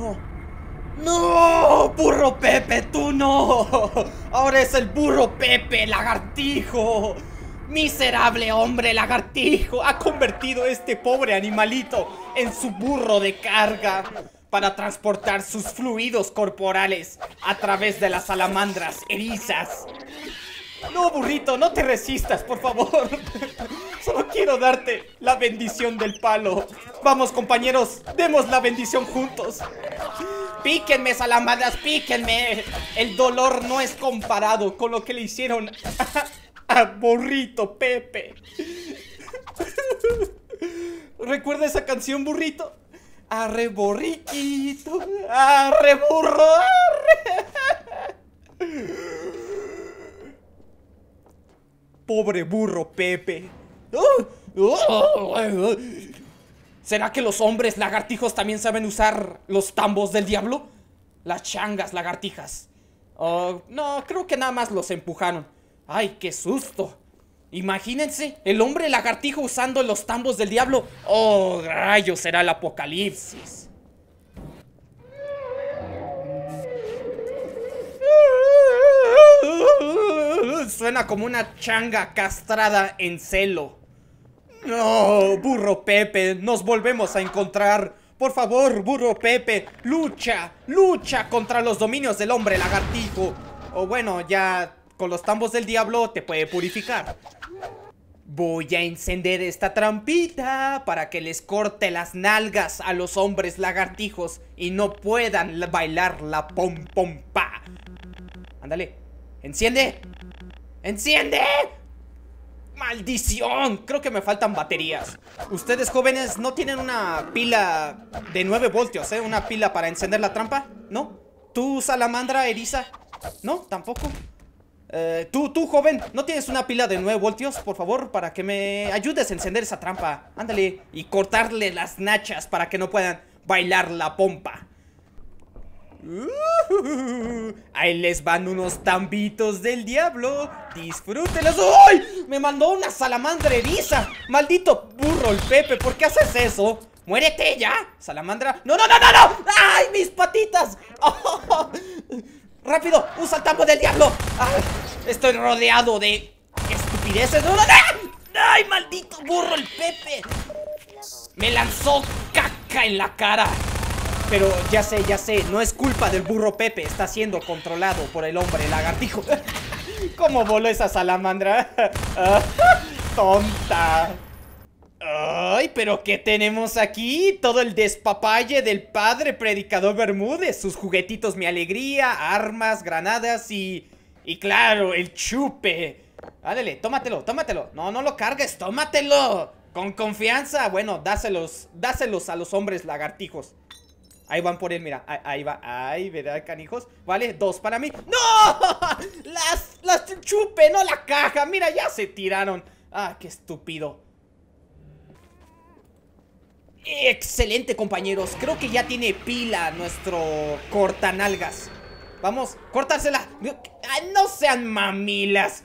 No. ¡No! ¡Burro Pepe, tú no! Ahora es el burro Pepe, lagartijo. Miserable hombre lagartijo ha convertido este pobre animalito en su burro de carga para transportar sus fluidos corporales a través de las salamandras erizas. No, burrito, no te resistas, por favor. Solo quiero darte la bendición del palo. Vamos, compañeros, demos la bendición juntos. Píquenme, salamandras, píquenme. El dolor no es comparado con lo que le hicieron a Burrito Pepe. ¿Recuerda esa canción, burrito? Arre borriquito, arre burro, arre. Pobre burro Pepe. ¿Será que los hombres lagartijos también saben usar los tambos del diablo? Las changas lagartijas. Oh, no, creo que nada más los empujaron. ¡Ay, qué susto! Imagínense, el hombre lagartijo usando los tambos del diablo. ¡Oh, rayos! Será el apocalipsis. Suena como una changa castrada en celo. No, burro Pepe, nos volvemos a encontrar. Por favor, burro Pepe, lucha, lucha contra los dominios del hombre lagartijo. O bueno, ya con los tambos del diablo te puede purificar. Voy a encender esta trampita para que les corte las nalgas a los hombres lagartijos y no puedan bailar la pom pom pa. Ándale, enciende. ¡Enciende! ¡Maldición! Creo que me faltan baterías. Ustedes jóvenes no tienen una pila de 9 voltios, ¿eh? Una pila para encender la trampa, ¿no? ¿Tú, salamandra, eriza? ¿No? ¿Tampoco? Eh, tú, tú, joven, ¿no tienes una pila de 9 voltios, por favor? Para que me ayudes a encender esa trampa. Ándale. Y cortarle las nachas para que no puedan bailar la pompa. Uh, ahí les van unos tambitos del diablo. Disfrútenlos. ¡Ay! Me mandó una salamandra eriza. Maldito burro el Pepe, ¿por qué haces eso? ¡Muérete ya! Salamandra. ¡No, no, no, no! no! ¡Ay, mis patitas! ¡Rápido! ¡Usa el tambo del diablo! estoy rodeado de estupideces. ¡No, no, no! ¡Ay, maldito burro el Pepe! Me lanzó caca en la cara. Pero ya sé, ya sé, no es culpa del burro Pepe, está siendo controlado por el hombre lagartijo. ¿Cómo voló esa salamandra? ¡Tonta! ¡Ay, pero qué tenemos aquí! Todo el despapalle del padre predicador Bermúdez, sus juguetitos mi alegría, armas, granadas y... Y claro, el chupe. Ándale, tómatelo, tómatelo. No, no lo cargues, tómatelo. Con confianza. Bueno, dáselos, dáselos a los hombres lagartijos. Ahí van por él, mira, ahí, va, ahí, ¿verdad, canijos? Vale, dos para mí ¡No! Las, las chupe, no la caja Mira, ya se tiraron Ah, qué estúpido Excelente, compañeros. Creo que ya tiene pila nuestro cortanalgas. Vamos, cortársela. no sean mamilas.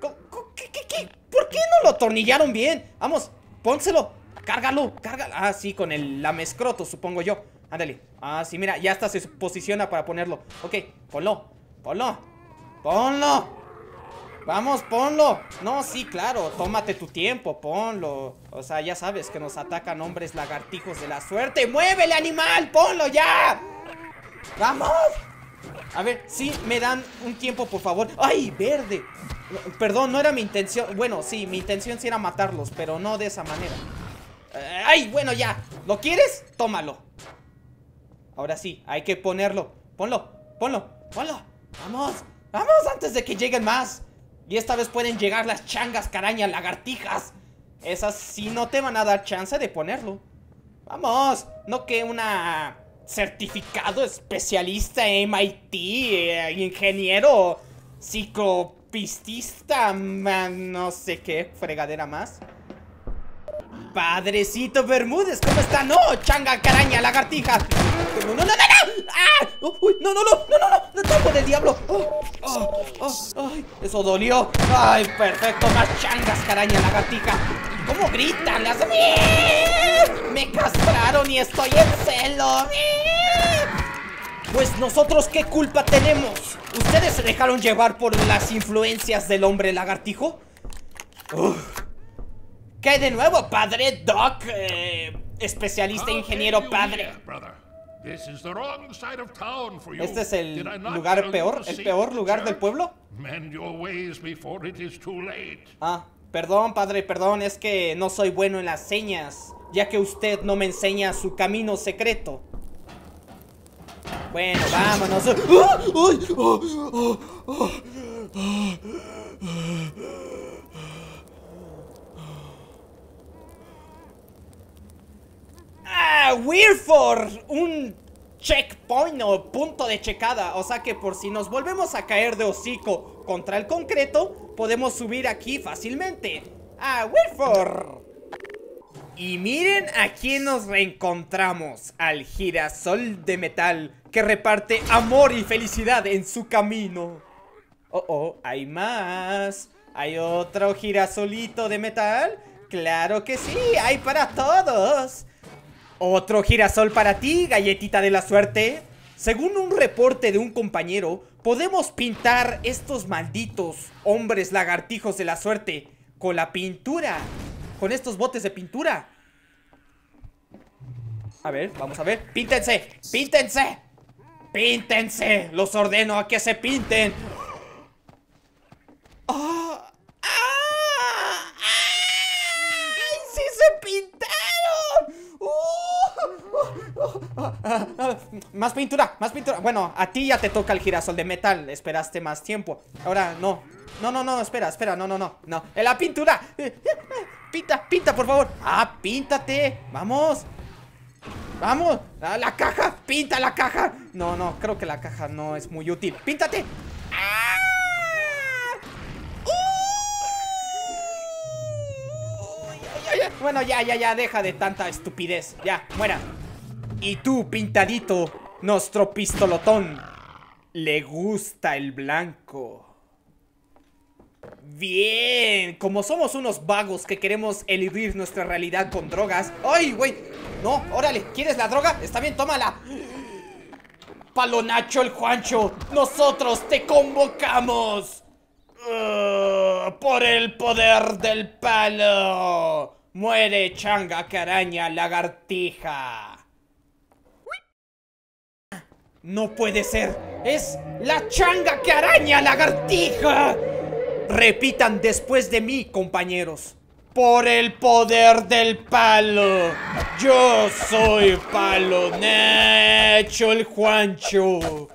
¿Por qué no lo atornillaron bien? Vamos, pónselo. Cárgalo, cárgalo. Ah, sí, con el lamescroto, supongo yo. Ándale. Ah, sí, mira, ya hasta se posiciona para ponerlo. Ok, ponlo, ponlo. Ponlo. Vamos, ponlo. No, sí, claro. Tómate tu tiempo, ponlo. O sea, ya sabes que nos atacan hombres lagartijos de la suerte. ¡Muévele, animal! ¡Ponlo ya! ¡Vamos! A ver, sí, me dan un tiempo, por favor. ¡Ay, verde! Perdón, no era mi intención. Bueno, sí, mi intención sí era matarlos, pero no de esa manera. ¡Ay, bueno, ya! ¿Lo quieres? Tómalo. Ahora sí, hay que ponerlo. Ponlo, ponlo, ponlo. ¡Vamos! ¡Vamos antes de que lleguen más! Y esta vez pueden llegar las changas, carañas, lagartijas. Esas sí no te van a dar chance de ponerlo. Vamos, no que una certificado especialista en MIT, eh, ingeniero, psicopistista, no sé qué fregadera más. Padrecito Bermúdez, ¿cómo está? ¡No! ¡Changa, caraña, lagartija! ¡No, no, no, no! no! ¡Ah! ¡Uy! ¡No, no, no! ¡No, no, no! ¡Topo del diablo! ¡Oh! ¡Oh! ¡Oh! ¡Ay! ¡Eso dolió! ¡Ay, perfecto! ¡Más changas, caraña, lagartija! ¿Cómo gritan las... ¡Me castraron y estoy en celo! Pues nosotros qué culpa tenemos. ¿Ustedes se dejaron llevar por las influencias del hombre lagartijo? Uf. ¿Qué hay de nuevo, padre Doc? Eh, especialista ingeniero padre. ¿Este es el lugar peor? ¿El peor lugar del pueblo? Ah, perdón, padre, perdón, es que no soy bueno en las señas, ya que usted no me enseña su camino secreto. Bueno, vámonos. ¡Ah! ¡Weirford! Un checkpoint o punto de checada. O sea que por si nos volvemos a caer de hocico contra el concreto, podemos subir aquí fácilmente. ¡Ah! ¡Weirford! Y miren a quién nos reencontramos. Al girasol de metal que reparte amor y felicidad en su camino. Oh, oh, hay más. ¿Hay otro girasolito de metal? ¡Claro que sí! ¡Hay para todos! ¿Otro girasol para ti, galletita de la suerte? Según un reporte de un compañero, podemos pintar estos malditos hombres lagartijos de la suerte con la pintura. Con estos botes de pintura. A ver, vamos a ver. ¡Píntense! ¡Píntense! ¡Píntense! Los ordeno a que se pinten. ¡Ah! ¡Ah! ¡Sí se pintaron! ¡Uh! Más pintura, más pintura. Bueno, a ti ya te toca el girasol de metal. Esperaste más tiempo. Ahora no. No, no, no, espera, espera. No, no, no. No. ¡En la pintura! Pinta, pinta, por favor. Ah, píntate. Vamos. ¡Vamos! ¡A la caja! ¡Pinta la caja! No, no, creo que la caja no es muy útil. ¡Píntate! ¡Ah! Bueno, ya, ya, ya, deja de tanta estupidez. Ya, muera. Y tú, pintadito, nuestro pistolotón, le gusta el blanco. Bien, como somos unos vagos que queremos eludir nuestra realidad con drogas. ¡Ay, güey! No, órale, ¿quieres la droga? Está bien, tómala. Palonacho el Juancho, nosotros te convocamos. Uh, por el poder del palo. Muere changa que araña lagartija. No puede ser. Es la changa que araña lagartija. Repitan después de mí, compañeros. Por el poder del palo. Yo soy Palo el Juancho.